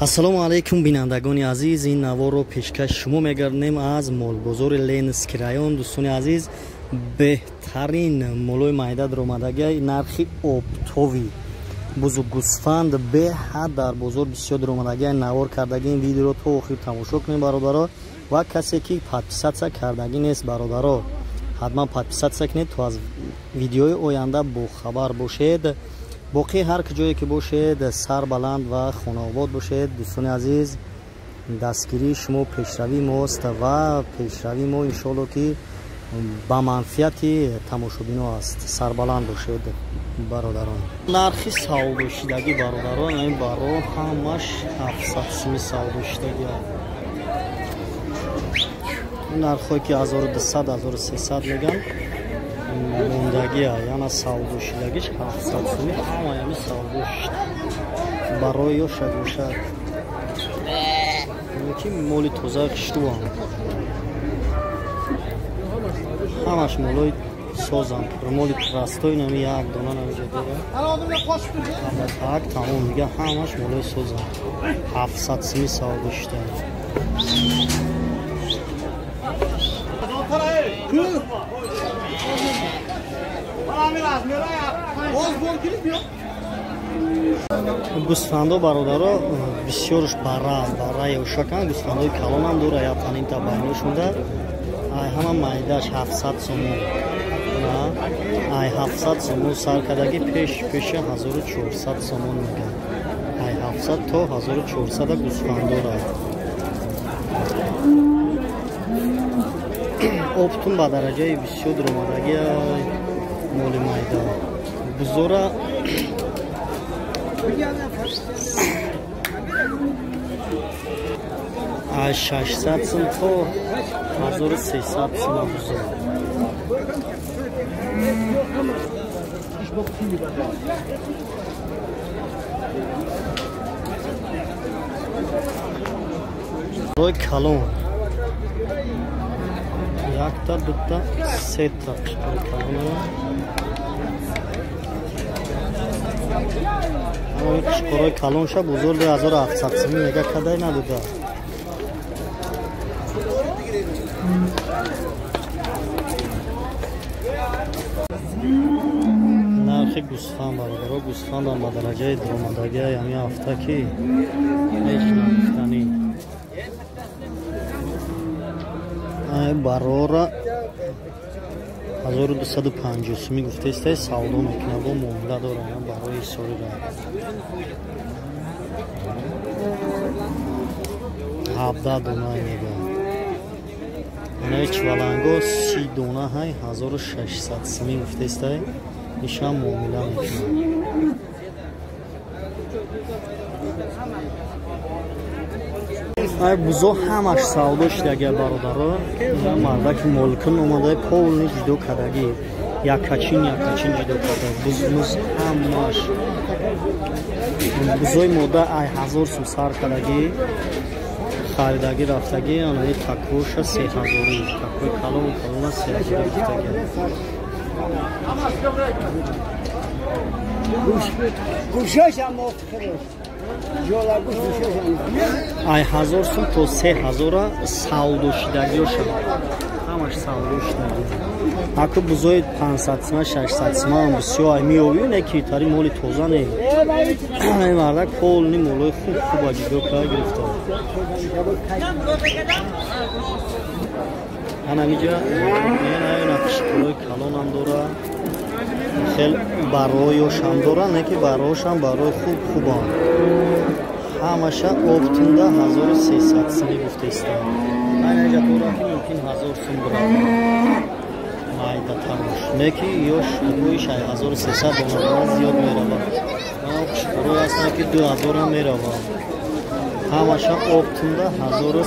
ассалому алайкум бинандагони азиз. Ин наворро пешкаш шумо мегардем аз молбозори ленский район дӯстони азиз беҳтарин молои майдаро омадага нархи обтови бузу гусфанд беҳад дар бозор бисёр даромадага навор кардаги ин видеоро то охир тамошо кунед бародаро ва касе ки подписатсия кардаги нест бародаро. Ҳатман подписатсия кунед то аз видеои оянда бохабар бошед боқӣ ҳар ҷое ки бошед сарбаланд ва хонаобод бошед дӯстони азиз дастгирии шумо пешравии мост ва пешравии мо иншоалло ки ба манфиати тамошобино аст сарбаланд бошед бародарон нархи савдошидагӣ бародарон ин баро ҳамаш ҳафтсад сими савдошидагӣ нархҳое ки 1200 1300 мегӯянд мондагия яна савдошидагиш ҳафтсад сумӣ ҳамаями савдошид барои ё шадушад ки моли тоза хиштувам ҳамаш молои созам. Моли растои нами як дона намиҷадак тамом дига ҳамаш молои созам. Ҳафтсад сумӣ савдошида гӯсфандо бародаро бисёрш бара бараи ошакан гӯсфандои калонам дора яфанинта байношуда ай ҳама майдаш ҳафтсад сомон. Ай ҳафтсад сомон сар кардаги пеш ҳазору чорсад сомон меган ай ҳафтсад то ҳазору чорсада гӯсфандора оптун ба дараҷаи бисёр дуромадаги моли майда бузора аз шашсад сум то ҳазору сесад сума бузор рои калон якта дута сета қишқорои калонша бузурги 1700 сими мега кадай надуда. Нархи гӯсфанд бародаро гӯсфандам ба дараҷаи даромадагия ями ҳафта ки ҳеҷ нафтанӣ барора 1250 сумӣ гуфтаистай савдо мекуна бо муомила дорам. Барои ҳисорира ҳабда дона мега анаи чваланго си дона ҳай 1600 сумӣ гуфтаистай ишам муомила мекуна бузо ҳамаш савдо шидагия бародаро. Мардаки моликун омадаи полни ҷудо кардаги якачин якачин ҷудо карда бузмуз ҳамаш. Бузои мода ай ҳазор сум сар кардаги харидагӣ рафтагӣ анаи такоша се ҳазорӣ. Такои калон калона се ҳазорӣ гуфтагия гӯшашам ай ҳазор сум то се ҳазора савдошидагиёша ҳамаш савдошидаги аку бузои пансадсима шашсадсимаам бисёр ай меовию не ки тари моли тоза не. Ай мардак полни молои хуб хуба ҷудо кара гирифта анамиҷа наёнақишкорои калонам дора хел бароёшам доранд не ки бароошам барои хуб хубам. Ҳамаша ҳазору сесад сими гуфтаистам айнаҷатораки мумкин ҳазор сум бура майдатарош не ки ёш ҳазору сесад донадона зиёд меравад. Ман хушбурӯй ҳастам ки ду ҳазорам меравад. Ҳамаша оптунда ҳазору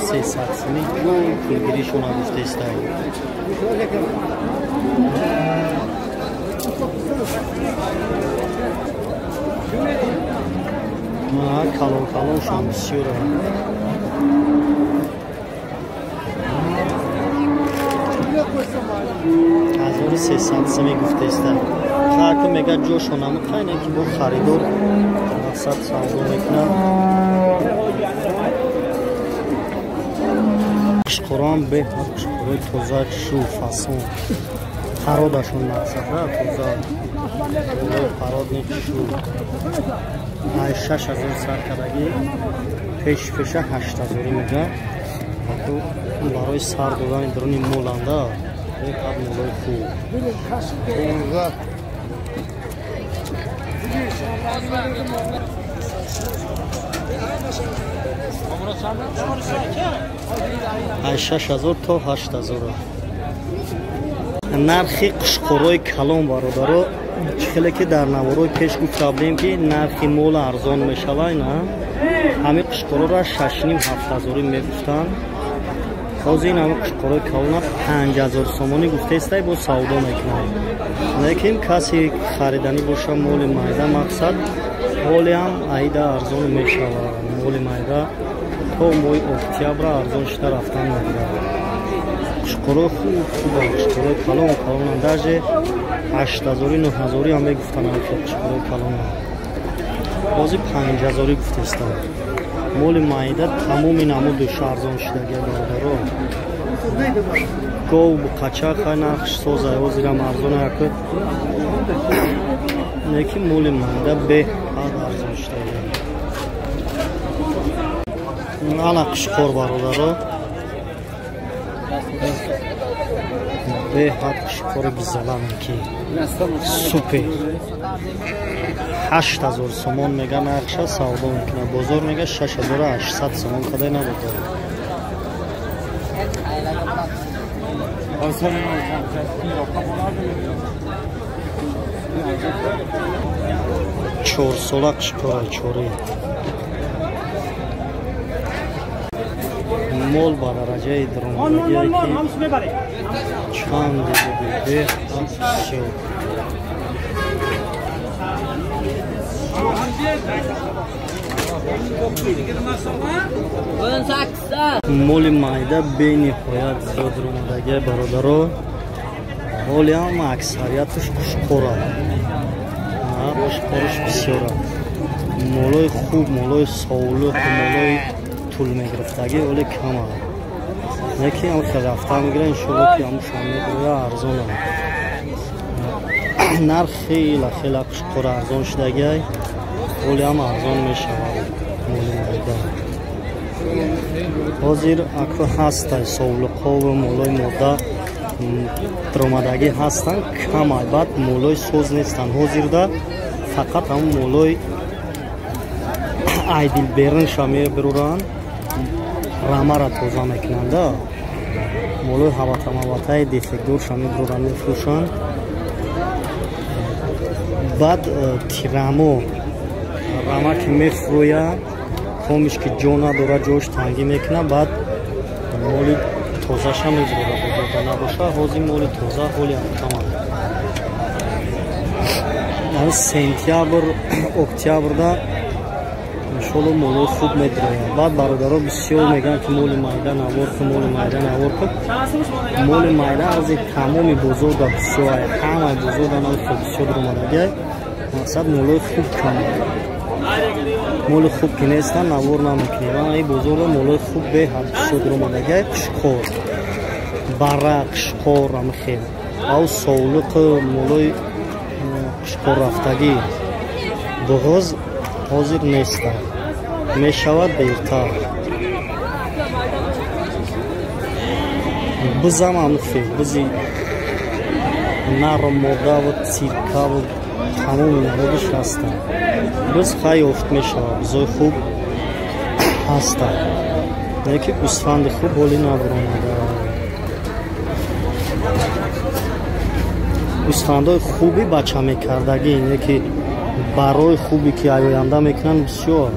Ha, kalon kalon şu an pişiyor ama. ҳазору сесад сами гуфтаистам харку мегӯяд ҷошонаму қайне ки бо харидор. Васат савдо мекунам қишқурам беҳад қишқурои тоза шу фасон. Хародашон мақсада тоза пародни шу ай шаш ҳазор сар кардагӣ пешпеша ҳашт ҳазорӣ мега барои сар додани даруни моланда беҳад молои хуб шаш ҳазор то ҳашт ҳазора нархи қушқорои калон бародаро хеле ки дар наворои пеш гуфта будем ки нархи мола арзон мешавад на ҳамин қушқороро шашним ҳафтҳазорӣ мегуфтанд ҳозир ин ҳамин қушқорои калона панҷ ҳазор сомонӣ гуфтаистай бо савдо мекунад лекин касе хариданӣ боша моли майда мақсад ҳолеам айда арзон мешавад моли майда то моҳи октябра арзон шуда рафтан мегирад қушқорои хуб хуба қушқорои калон калона даже ҳаштҳазори нӯҳазорӣ ҳам мегуфтан қушқорои калона. Бози панҷҳазорӣ гуфтаиста моли майда тамоми намудуш арзон шудагия бародаро. Гов қачақ нархш созай ҳозирам арзона як лекин моли майда беҳад арзон шудагия ана қушқор бародаро беҳад қушқори гизаламе ки супер ҳашт ҳазор сомон мега нақша савдо мекунад. Бозор мега шаш ҳазору ҳаштсад сомон кадай надода чорсола қушқора чорӣ. Мол ба дараҷаи дромадагие ки чанд дидебе моли майда бениҳоят зиёд ромадагия бародаро ҳолиам аксарияташ қушқора қушқораш бисёра. Молои хуб молои совлуху молои тул мегирифтагӣ оле кама лекин амха рафта мегира иншолло ки амушамедоя арзона нарх хела хела қушқора арзон шудагиай олиам арзон мешавад молимайда ҳозир акро ҳастай совлуқову молои модда даромадагӣ ҳастанд камай баъд молои соз нестанд. Ҳозирда фақат ҳамн молои айдилбернша мебироранд рамара тоза мекунанда молои ҳаватамаватаи дефектдорша мебироранд мефурӯшанд баъд э, тирамо рама ки мефурӯяд комиш ки ҷо надора ҷош тангӣ мекуна баъд моли тозаша мебирора бозода набоша ҳозир моли тоза ҳоли амкама сентябр октябрда иншолло молои хуб медирояд баъд бародаро бисёр мегӯянд ки моли майда навор ку моли майда навор ку моли майда ази тамоми бозорда бисёр ҳамаи бозорда навфо бисёр омадагиай мақсад молои хуб кам моли хуб ки нестан навор намекунем ай бозорда молои хуб беҳад бисёр омадагиай қушқор бара қушқор амхел ав совлуқу молои қушқор рафтагӣ. Буғоз ҳозир неста мешавад дертар бизам амхе бизи нару модаву циркаву тамоми народиш ҳаста биз хай офт мешавад бизои хуб ҳаста яке гӯсфанди хуб ҳоли набуромада гӯсфандои хуби бача мекардагӣ яке барои хубе ки аёянда мекунанд бисёр